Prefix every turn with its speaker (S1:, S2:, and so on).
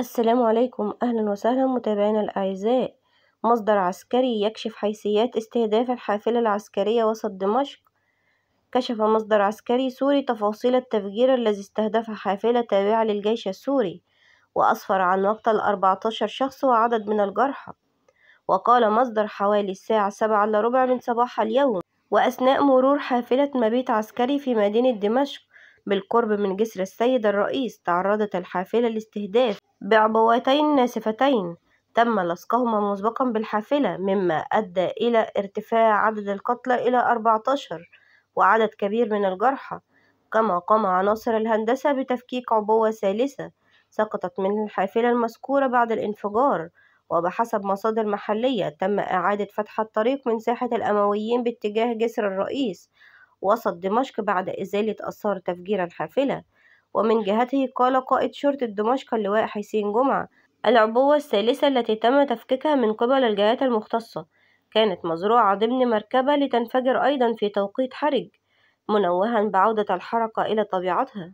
S1: السلام عليكم. أهلا وسهلا متابعينا الأعزاء. مصدر عسكري يكشف حيثيات استهداف الحافلة العسكرية وسط دمشق. كشف مصدر عسكري سوري تفاصيل التفجير الذي استهدف حافلة تابعة للجيش السوري وأسفر عن مقتل 14 شخص وعدد من الجرحى. وقال مصدر حوالي الساعة سبعة إلا ربع من صباح اليوم وأثناء مرور حافلة مبيت عسكري في مدينة دمشق بالقرب من جسر السيد الرئيس تعرضت الحافلة لاستهداف بعبوتين ناسفتين تم لصقهما مسبقا بالحافلة مما أدى إلى ارتفاع عدد القتلى إلى 14 وعدد كبير من الجرحى. كما قام عناصر الهندسة بتفكيك عبوة ثالثة سقطت من الحافلة المذكورة بعد الانفجار. وبحسب مصادر محلية تم إعادة فتح الطريق من ساحة الأمويين باتجاه جسر الرئيس وسط دمشق بعد إزالة آثار تفجير الحافلة ومن جهته قال قائد شرطة دمشق اللواء حسين جمعة العبوة الثالثة التي تم تفكيكها من قبل الجهات المختصة كانت مزروعة ضمن مركبة لتنفجر أيضا في توقيت حرج منوها بعودة الحركة إلى طبيعتها.